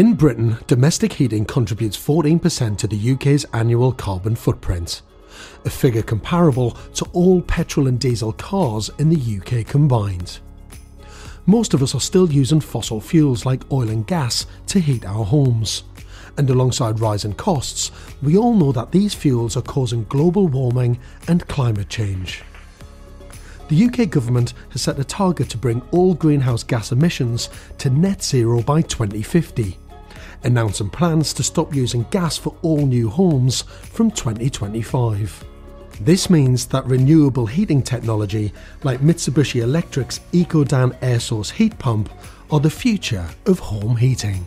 In Britain, domestic heating contributes 14% to the UK's annual carbon footprint, a figure comparable to all petrol and diesel cars in the UK combined. Most of us are still using fossil fuels like oil and gas to heat our homes. And alongside rising costs, we all know that these fuels are causing global warming and climate change. The UK government has set a target to bring all greenhouse gas emissions to net zero by 2050, announcing plans to stop using gas for all new homes from 2025. This means that renewable heating technology like Mitsubishi Electric's EcoDan air source heat pump are the future of home heating.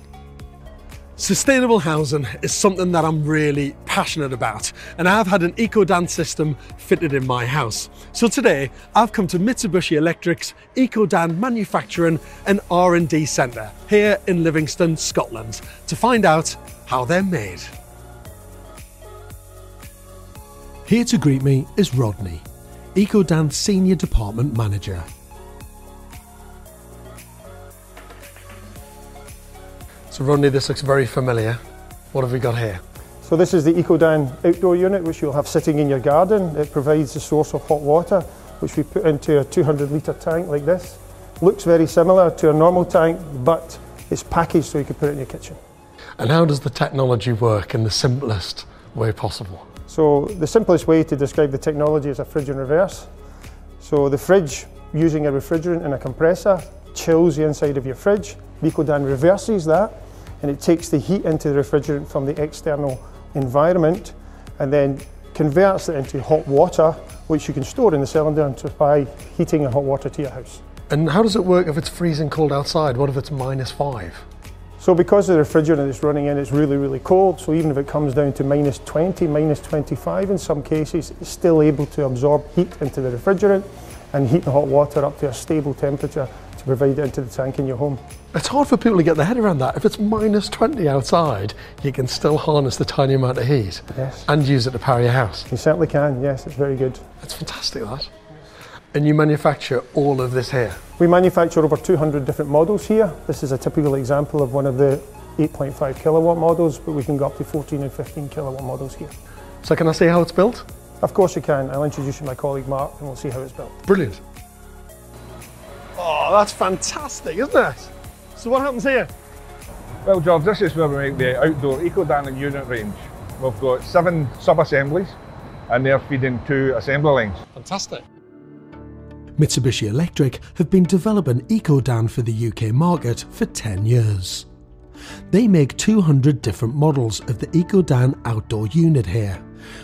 Sustainable housing is something that I'm really passionate about and I've had an EcoDan system fitted in my house. So today I've come to Mitsubishi Electric's EcoDan Manufacturing and R&D Centre here in Livingston, Scotland to find out how they're made. Here to greet me is Rodney, EcoDan Senior Department Manager. So Rodney, this looks very familiar. What have we got here? So this is the EcoDan outdoor unit which you'll have sitting in your garden. It provides a source of hot water which we put into a 200 litre tank like this. Looks very similar to a normal tank but it's packaged so you can put it in your kitchen. And how does the technology work in the simplest way possible? So the simplest way to describe the technology is a fridge in reverse. So the fridge using a refrigerant and a compressor chills the inside of your fridge. EcoDan reverses that and it takes the heat into the refrigerant from the external environment and then converts it into hot water which you can store in the cylinder and supply heating and hot water to your house. And how does it work if it's freezing cold outside? What if it's minus five? So because the refrigerant is running in, it's really, really cold. So even if it comes down to minus 20, minus 25 in some cases, it's still able to absorb heat into the refrigerant and heat the hot water up to a stable temperature to provide it into the tank in your home. It's hard for people to get their head around that. If it's minus 20 outside, you can still harness the tiny amount of heat yes. and use it to power your house. You certainly can, yes, it's very good. That's fantastic, that. And you manufacture all of this here? We manufacture over 200 different models here. This is a typical example of one of the 8.5 kilowatt models, but we can go up to 14 and 15 kilowatt models here. So can I see how it's built? Of course you can. I'll introduce you to my colleague Mark and we'll see how it's built. Brilliant. Oh, that's fantastic, isn't it? So what happens here? Well, George, this is where we make the outdoor EcoDan unit range. We've got seven sub-assemblies and they're feeding two assembly lines. Fantastic. Mitsubishi Electric have been developing EcoDan for the UK market for 10 years. They make 200 different models of the EcoDan outdoor unit here,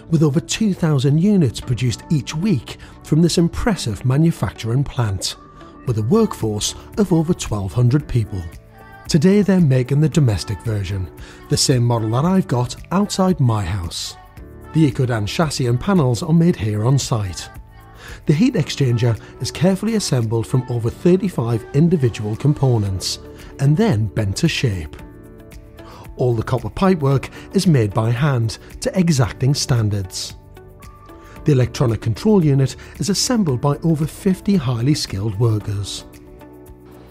with over 2,000 units produced each week from this impressive manufacturing plant with a workforce of over 1,200 people. Today they're making the domestic version, the same model that I've got outside my house. The EcoDan chassis and panels are made here on site. The heat exchanger is carefully assembled from over 35 individual components and then bent to shape. All the copper pipework is made by hand to exacting standards. The electronic control unit is assembled by over 50 highly skilled workers.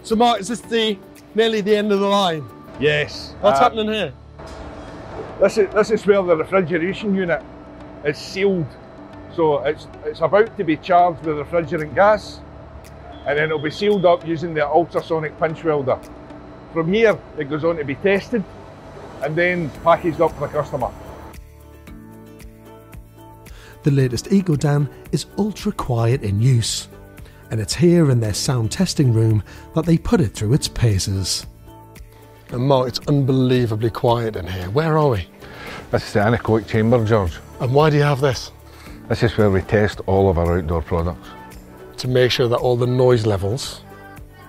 So Mark, is this the nearly the end of the line? Yes. What's uh, happening here? This is, this is where the refrigeration unit is sealed. So it's, it's about to be charged with refrigerant gas and then it'll be sealed up using the ultrasonic pinch welder. From here, it goes on to be tested and then packaged up for the customer. The latest EcoDan is ultra quiet in use, and it's here in their sound testing room that they put it through its paces. And Mark, it's unbelievably quiet in here. Where are we? This is the anechoic chamber, George. And why do you have this? This is where we test all of our outdoor products. To make sure that all the noise levels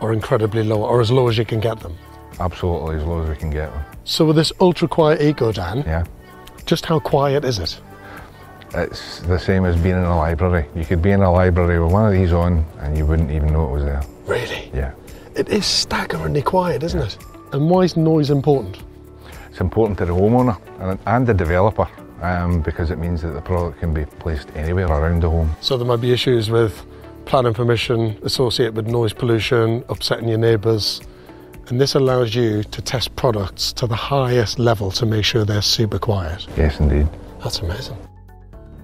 are incredibly low, or as low as you can get them? Absolutely, as low as we can get them. So with this ultra quiet EcoDan, yeah. just how quiet is it? It's the same as being in a library. You could be in a library with one of these on and you wouldn't even know it was there. Really? Yeah. It is staggeringly quiet, isn't yeah. it? And why is noise important? It's important to the homeowner and, and the developer um, because it means that the product can be placed anywhere around the home. So there might be issues with planning permission associated with noise pollution, upsetting your neighbours, And this allows you to test products to the highest level to make sure they're super quiet. Yes, indeed. That's amazing.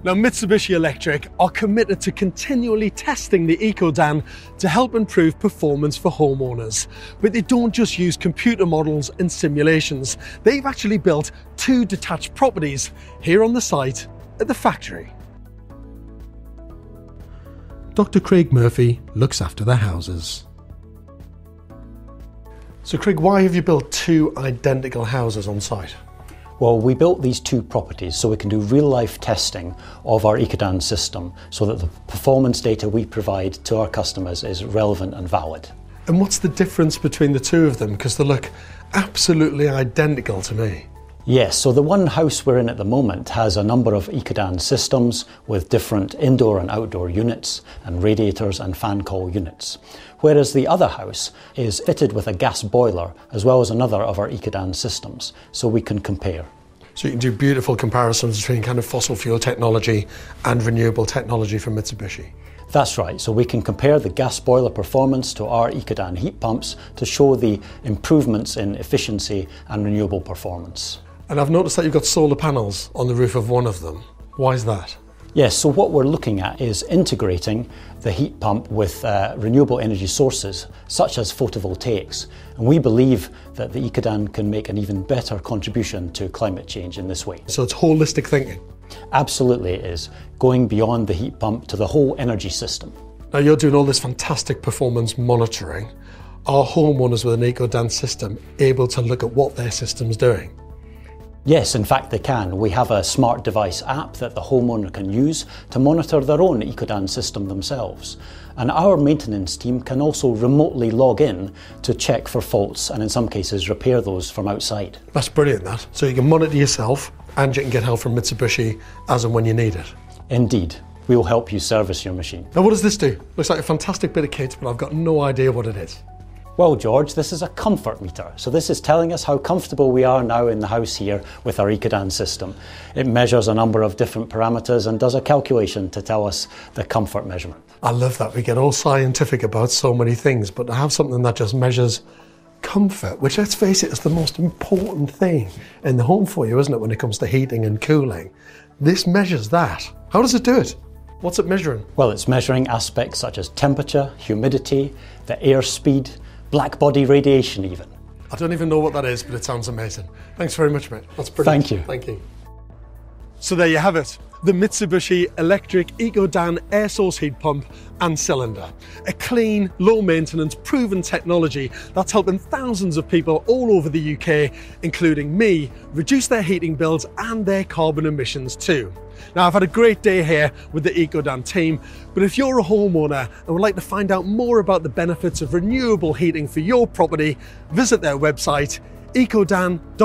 Now, Mitsubishi Electric are committed to continually testing the EcoDan to help improve performance for homeowners. But they don't just use computer models and simulations, they've actually built two detached properties here on the site at the factory. Dr. Craig Murphy looks after the houses. So, Craig, why have you built two identical houses on site? Well, we built these two properties so we can do real life testing of our EcoDan system so that the performance data we provide to our customers is relevant and valid. And what's the difference between the two of them? Because they look absolutely identical to me. Yes, so the one house we're in at the moment has a number of EcoDan systems with different indoor and outdoor units and radiators and fan coil units. Whereas the other house is fitted with a gas boiler as well as another of our EcoDan systems, so we can compare. So you can do beautiful comparisons between kind of fossil fuel technology and renewable technology from Mitsubishi. That's right, so we can compare the gas boiler performance to our EcoDan heat pumps to show the improvements in efficiency and renewable performance. And I've noticed that you've got solar panels on the roof of one of them. Why is that? Yes, so what we're looking at is integrating the heat pump with uh, renewable energy sources such as photovoltaics. And we believe that the EcoDan can make an even better contribution to climate change in this way. So it's holistic thinking. Absolutely, it is going beyond the heat pump to the whole energy system. Now you're doing all this fantastic performance monitoring. Are homeowners with an EcoDan system able to look at what their system's doing? Yes, in fact, they can. We have a smart device app that the homeowner can use to monitor their own EcoDan system themselves. And our maintenance team can also remotely log in to check for faults and, in some cases, repair those from outside. That's brilliant, that. So you can monitor yourself and you can get help from Mitsubishi as and when you need it. Indeed. We will help you service your machine. Now, what does this do? Looks like a fantastic bit of kit, but I've got no idea what it is. Well, George, this is a comfort meter. So this is telling us how comfortable we are now in the house here with our EcoDan system. It measures a number of different parameters and does a calculation to tell us the comfort measurement. I love that. We get all scientific about so many things, but to have something that just measures comfort, which let's face it is the most important thing in the home for you, isn't it, when it comes to heating and cooling? This measures that. How does it do it? What's it measuring? Well, it's measuring aspects such as temperature, humidity, the air speed, black body radiation even. I don't even know what that is, but it sounds amazing. Thanks very much, mate. That's brilliant. Thank you. Thank you. So there you have it the Mitsubishi electric EcoDan air source heat pump and cylinder. A clean, low maintenance, proven technology that's helping thousands of people all over the UK, including me, reduce their heating bills and their carbon emissions too. Now, I've had a great day here with the EcoDan team, but if you're a homeowner and would like to find out more about the benefits of renewable heating for your property, visit their website ecodan.co.uk.